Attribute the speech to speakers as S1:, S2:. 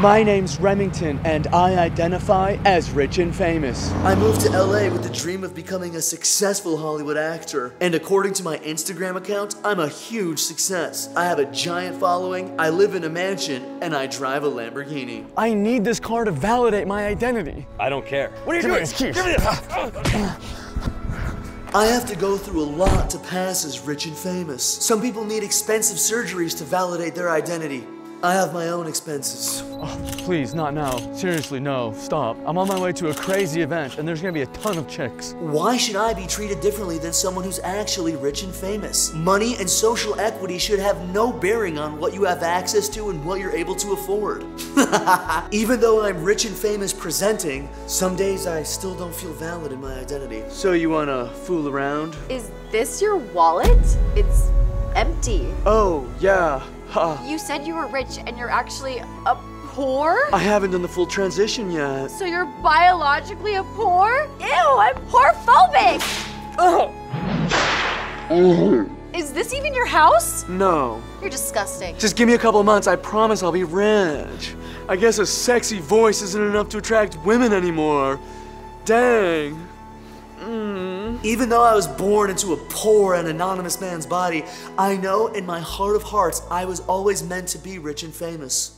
S1: My name's Remington, and I identify as rich and famous.
S2: I moved to LA with the dream of becoming a successful Hollywood actor. And according to my Instagram account, I'm a huge success. I have a giant following, I live in a mansion, and I drive a Lamborghini.
S1: I need this car to validate my identity.
S3: I don't care.
S1: What are you doing? Give me this.
S2: I have to go through a lot to pass as rich and famous. Some people need expensive surgeries to validate their identity. I have my own expenses.
S1: Oh, please, not now. Seriously, no. Stop. I'm on my way to a crazy event, and there's gonna be a ton of chicks.
S2: Why should I be treated differently than someone who's actually rich and famous? Money and social equity should have no bearing on what you have access to and what you're able to afford. Even though I'm rich and famous presenting, some days I still don't feel valid in my identity. So you wanna fool around?
S4: Is this your wallet? It's empty.
S2: Oh, yeah. Ha.
S4: You said you were rich and you're actually a poor?
S2: I haven't done the full transition yet.
S4: So you're biologically a poor? Ew, I'm poor-phobic! Is this even your house?
S2: No.
S4: You're disgusting.
S2: Just give me a couple of months, I promise I'll be rich. I guess a sexy voice isn't enough to attract women anymore. Dang. Mm. Even though I was born into a poor and anonymous man's body, I know in my heart of hearts I was always meant to be rich and famous.